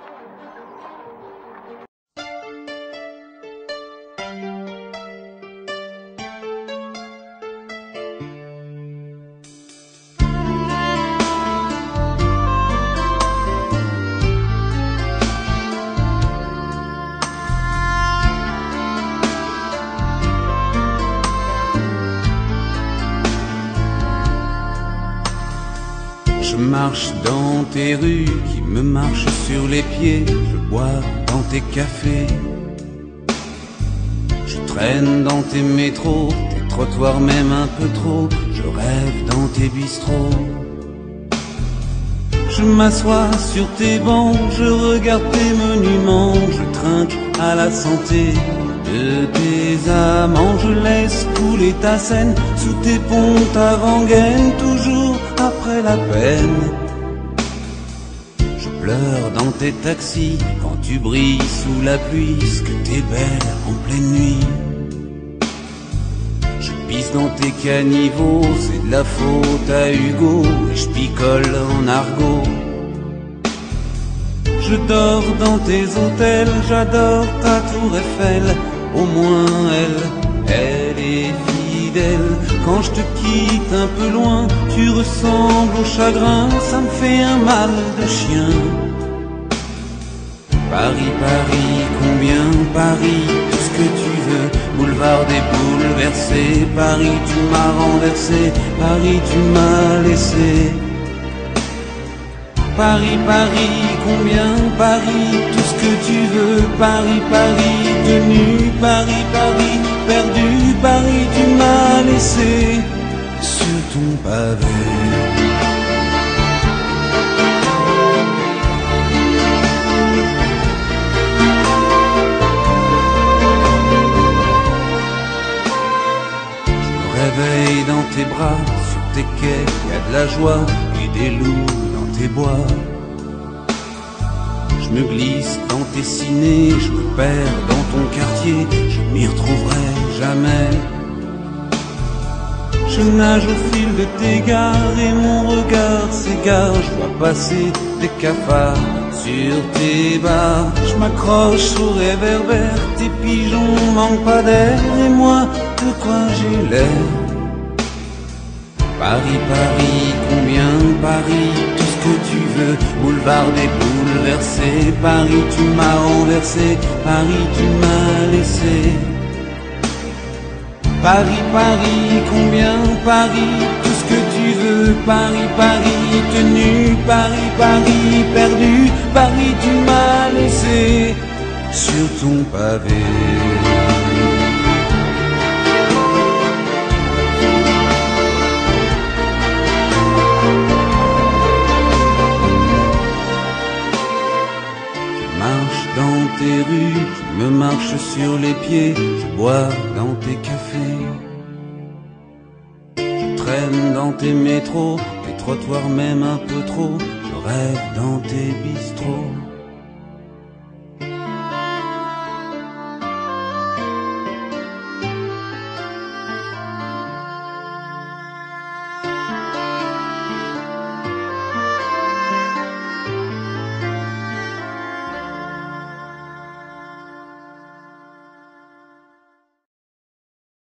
どうぞ。Je marche dans tes rues qui me marchent sur les pieds, je bois dans tes cafés. Je traîne dans tes métros, tes trottoirs même un peu trop, je rêve dans tes bistrots. Je m'assois sur tes bancs, je regarde tes monuments, je trinque à la santé de tes amants, je laisse couler ta scène sous tes ponts à rengaine, toujours tes taxis quand tu brilles sous la pluie, ce que t'es belle en pleine nuit. Je pisse dans tes caniveaux, c'est de la faute à Hugo, et je picole en argot. Je dors dans tes hôtels, j'adore ta tour Eiffel, au moins elle, elle est fidèle. Quand je te quitte un peu loin, tu ressembles au chagrin, ça me fait un mal de chien. Paris, Paris, combien Paris, tout ce que tu veux, boulevard des bouleversés, Paris, tu m'as renversé, Paris, tu m'as laissé. Paris, Paris, combien Paris, tout ce que tu veux, Paris, Paris, tenu, Paris, Paris, perdu, Paris, tu m'as laissé. Sur ton pavé. Sur tes quais, y a de la joie et des loups dans tes bois. Je me glisse dans tes cinés, je me perds dans ton quartier, je m'y retrouverai jamais. Je nage au fil de tes gares et mon regard s'égare, je vois passer des cafards sur tes bars. Je m'accroche au réverbère, tes pigeons manquent pas d'air et moi, de quoi j'ai l'air Paris, Paris, combien Paris, tout ce que tu veux, boulevard des bouleversés, Paris, tu m'as renversé, Paris, tu m'as laissé. Paris, Paris, combien Paris, tout ce que tu veux, Paris, Paris, tenu, Paris, Paris, perdu, Paris, tu m'as laissé sur ton pavé. Dans tes rues, je me marche sur les pieds, je bois dans tes cafés. Je traîne dans tes métros, tes trottoirs même un peu trop, je rêve dans tes bistrots.